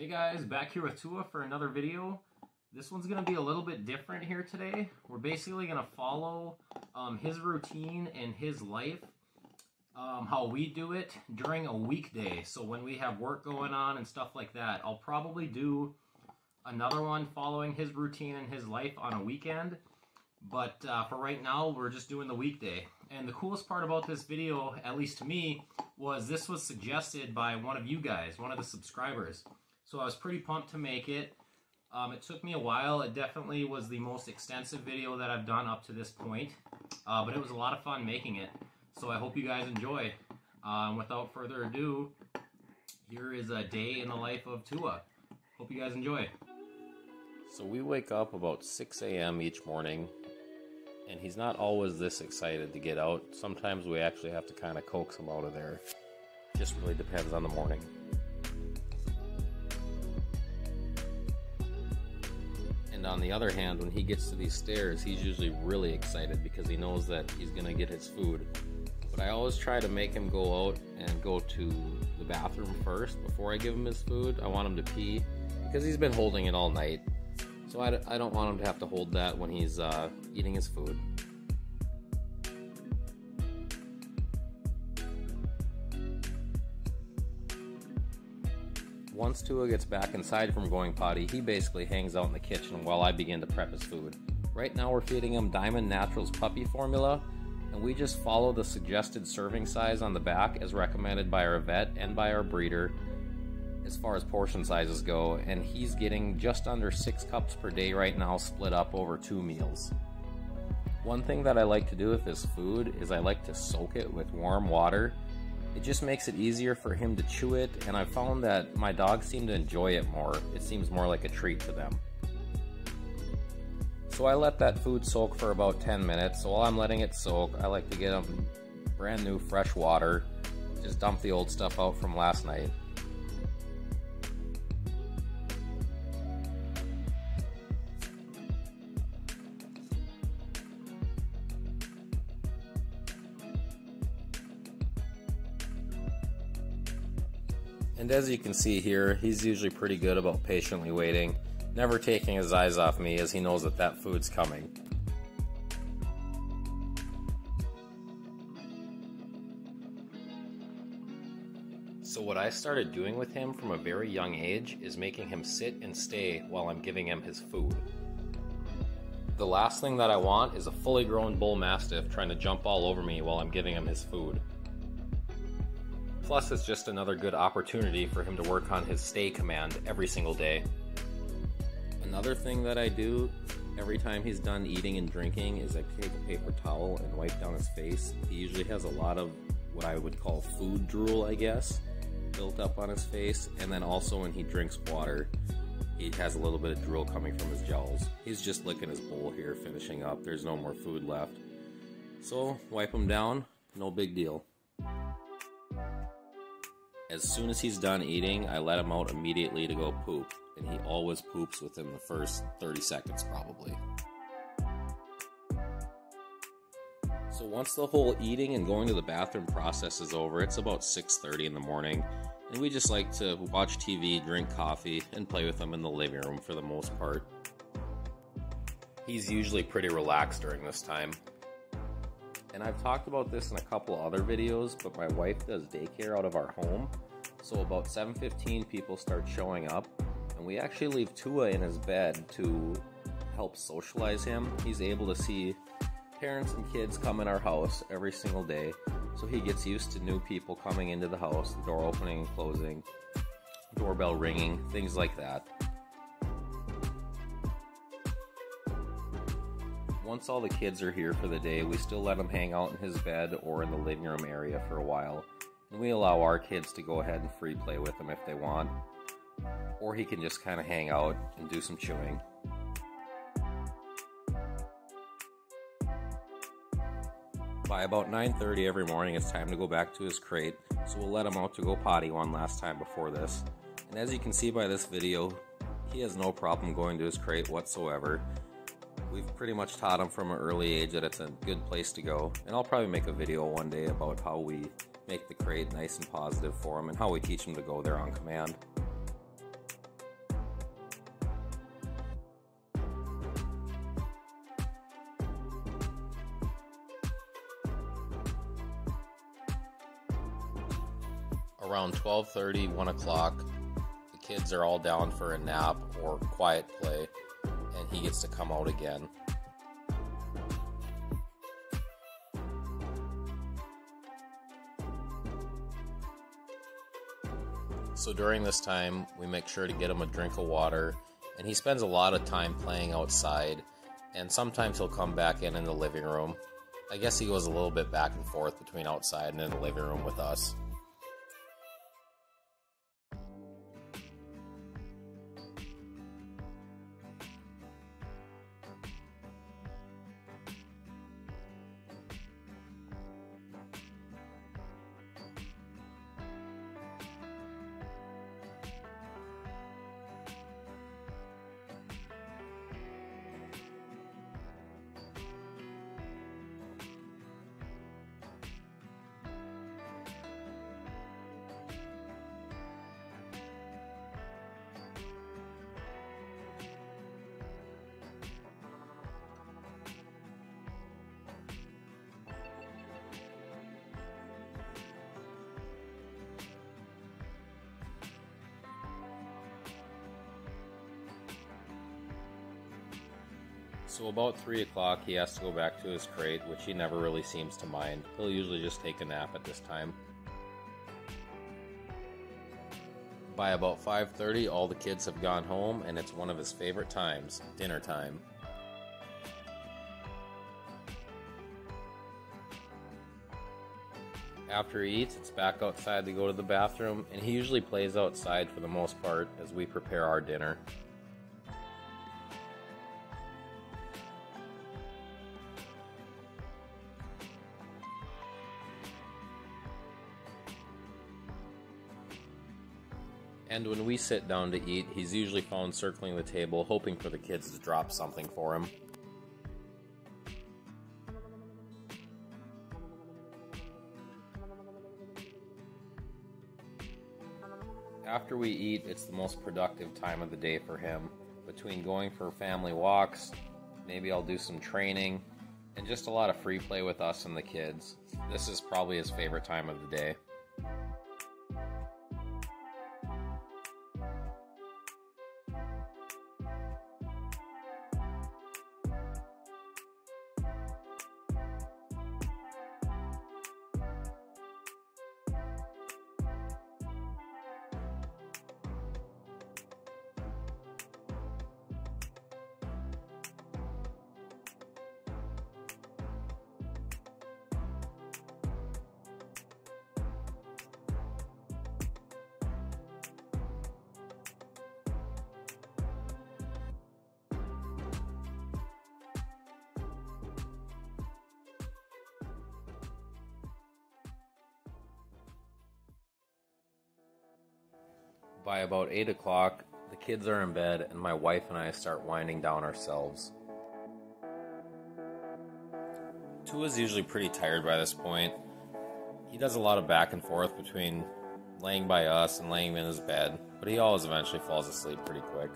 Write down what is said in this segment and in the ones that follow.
Hey guys, back here with Tua for another video. This one's going to be a little bit different here today. We're basically going to follow um, his routine and his life, um, how we do it during a weekday. So when we have work going on and stuff like that, I'll probably do another one following his routine and his life on a weekend. But uh, for right now, we're just doing the weekday. And the coolest part about this video, at least to me, was this was suggested by one of you guys, one of the subscribers. So I was pretty pumped to make it. Um, it took me a while. It definitely was the most extensive video that I've done up to this point. Uh, but it was a lot of fun making it. So I hope you guys enjoy. Um, without further ado, here is a day in the life of Tua. Hope you guys enjoy. So we wake up about 6 a.m. each morning, and he's not always this excited to get out. Sometimes we actually have to kind of coax him out of there. Just really depends on the morning. On the other hand, when he gets to these stairs, he's usually really excited because he knows that he's to get his food. But I always try to make him go out and go to the bathroom first before I give him his food. I want him to pee because he's been holding it all night. So I, I don't want him to have to hold that when he's uh, eating his food. Once Tua gets back inside from going potty, he basically hangs out in the kitchen while I begin to prep his food. Right now we're feeding him Diamond Naturals puppy formula, and we just follow the suggested serving size on the back as recommended by our vet and by our breeder as far as portion sizes go, and he's getting just under 6 cups per day right now split up over two meals. One thing that I like to do with this food is I like to soak it with warm water it just makes it easier for him to chew it, and I found that my dogs seem to enjoy it more. It seems more like a treat to them. So I let that food soak for about 10 minutes. So while I'm letting it soak, I like to get them brand new fresh water. Just dump the old stuff out from last night. And as you can see here, he's usually pretty good about patiently waiting, never taking his eyes off me as he knows that that food's coming. So what I started doing with him from a very young age is making him sit and stay while I'm giving him his food. The last thing that I want is a fully grown bull mastiff trying to jump all over me while I'm giving him his food. Plus, it's just another good opportunity for him to work on his stay command every single day. Another thing that I do every time he's done eating and drinking is I take a paper towel and wipe down his face. He usually has a lot of what I would call food drool, I guess, built up on his face. And then also when he drinks water, he has a little bit of drool coming from his jowls. He's just licking his bowl here, finishing up. There's no more food left. So, wipe him down, no big deal. As soon as he's done eating, I let him out immediately to go poop, and he always poops within the first 30 seconds probably. So once the whole eating and going to the bathroom process is over, it's about 6:30 in the morning, and we just like to watch TV, drink coffee, and play with him in the living room for the most part. He's usually pretty relaxed during this time. And I've talked about this in a couple other videos, but my wife does daycare out of our home. So about 7.15 people start showing up and we actually leave Tua in his bed to help socialize him. He's able to see parents and kids come in our house every single day. So he gets used to new people coming into the house, the door opening and closing, doorbell ringing, things like that. Once all the kids are here for the day, we still let him hang out in his bed or in the living room area for a while. And we allow our kids to go ahead and free play with him if they want. Or he can just kind of hang out and do some chewing. By about 9.30 every morning, it's time to go back to his crate, so we'll let him out to go potty one last time before this. And as you can see by this video, he has no problem going to his crate whatsoever. We've pretty much taught them from an early age that it's a good place to go. And I'll probably make a video one day about how we make the crate nice and positive for them and how we teach them to go there on command. around 12:30, 1 o'clock, the kids are all down for a nap or quiet play, he gets to come out again. So during this time, we make sure to get him a drink of water, and he spends a lot of time playing outside, and sometimes he'll come back in in the living room. I guess he goes a little bit back and forth between outside and in the living room with us. So about 3 o'clock, he has to go back to his crate, which he never really seems to mind. He'll usually just take a nap at this time. By about 5.30, all the kids have gone home, and it's one of his favorite times, dinner time. After he eats, it's back outside to go to the bathroom, and he usually plays outside for the most part as we prepare our dinner. And when we sit down to eat, he's usually found circling the table, hoping for the kids to drop something for him. After we eat, it's the most productive time of the day for him. Between going for family walks, maybe I'll do some training, and just a lot of free play with us and the kids. This is probably his favorite time of the day. By about 8 o'clock, the kids are in bed, and my wife and I start winding down ourselves. Tua's usually pretty tired by this point. He does a lot of back and forth between laying by us and laying in his bed, but he always eventually falls asleep pretty quick.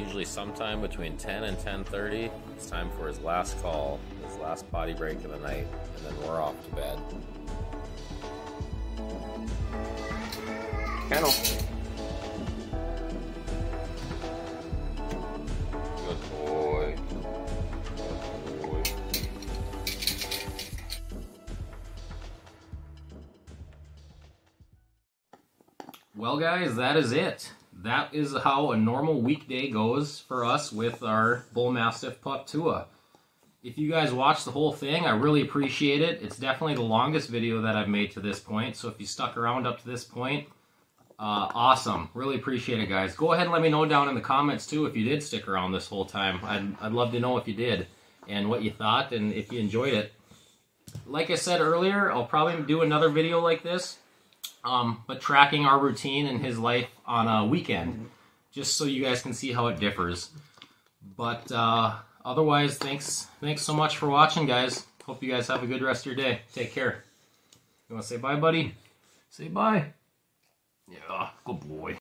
Usually sometime between 10 and 10.30. It's time for his last call, his last potty break of the night, and then we're off to bed. Kennel. Good boy. Good boy. Well, guys, that is it that is how a normal weekday goes for us with our Bull Mastiff pup Tua. If you guys watched the whole thing, I really appreciate it. It's definitely the longest video that I've made to this point, so if you stuck around up to this point, Uh, awesome. Really appreciate it, guys. Go ahead and let me know down in the comments, too, if you did stick around this whole time. I'd, I'd love to know if you did and what you thought and if you enjoyed it. Like I said earlier, I'll probably do another video like this, um, but tracking our routine and his life on a weekend, just so you guys can see how it differs. But uh, otherwise, thanks, thanks so much for watching, guys. Hope you guys have a good rest of your day. Take care. You want to say bye, buddy? Say bye. Yeah, good boy.